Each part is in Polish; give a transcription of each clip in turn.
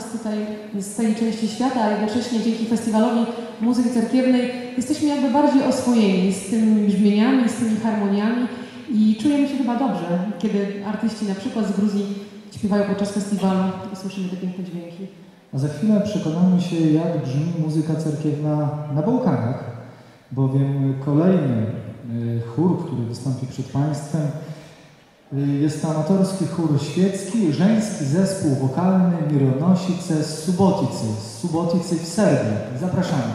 nas tutaj z tej części świata, a jednocześnie dzięki festiwalowi muzyki cerkiewnej jesteśmy jakby bardziej oswojeni z tymi brzmieniami, z tymi harmoniami i czujemy się chyba dobrze, kiedy artyści na przykład z Gruzji śpiewają podczas festiwalu i słyszymy te piękne dźwięki. A za chwilę przekonamy się, jak brzmi muzyka cerkiewna na Bałkanach, bowiem kolejny y, chór, który wystąpi przed Państwem, jest to amatorski chór świecki, żeński zespół wokalny Mironosice z Suboticy, z Suboticy w Serbii. Zapraszamy.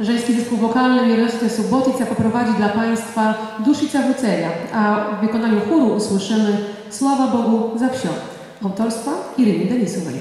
Żeński zespół wokalny Mirosław Subotica poprowadzi dla Państwa Duszica Wucelia, a w wykonaniu chóru usłyszymy Sława Bogu za wsią autorstwa Iryny Denisowej.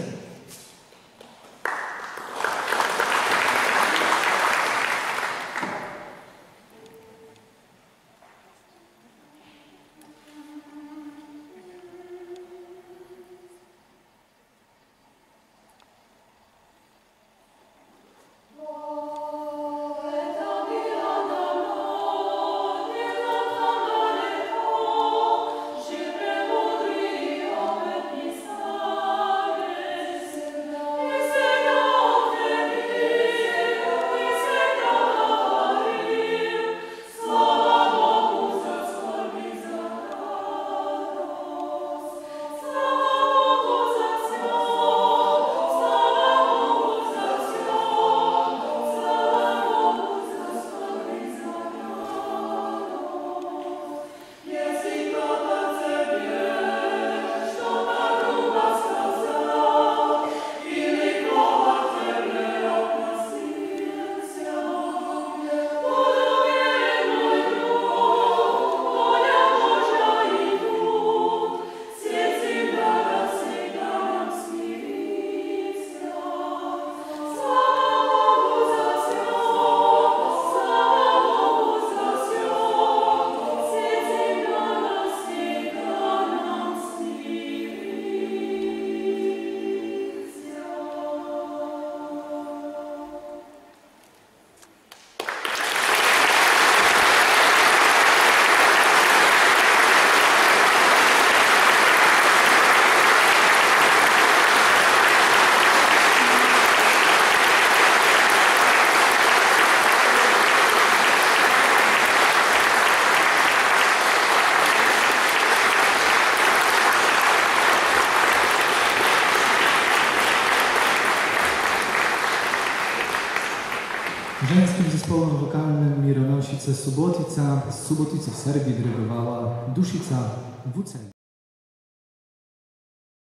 Żeńskim zespołem wokalnym Mironosice Subotica z Suboticy w Serbii dyrygowała Duszica Wuceli.